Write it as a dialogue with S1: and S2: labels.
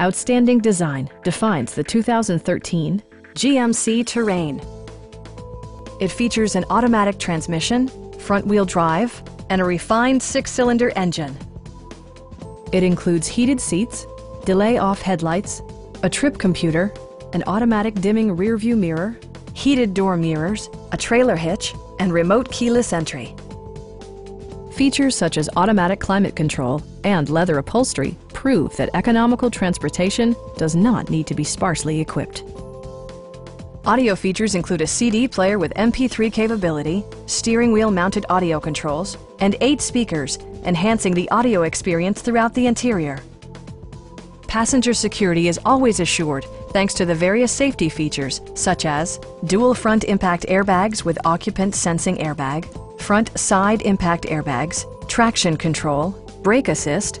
S1: Outstanding design defines the 2013 GMC Terrain. It features an automatic transmission, front-wheel drive, and a refined six-cylinder engine. It includes heated seats, delay-off headlights, a trip computer, an automatic dimming rearview mirror, heated door mirrors, a trailer hitch, and remote keyless entry. Features such as automatic climate control and leather upholstery prove that economical transportation does not need to be sparsely equipped. Audio features include a CD player with MP3 capability, steering wheel mounted audio controls, and eight speakers, enhancing the audio experience throughout the interior. Passenger security is always assured thanks to the various safety features such as dual front impact airbags with occupant sensing airbag, front side impact airbags, traction control, brake assist,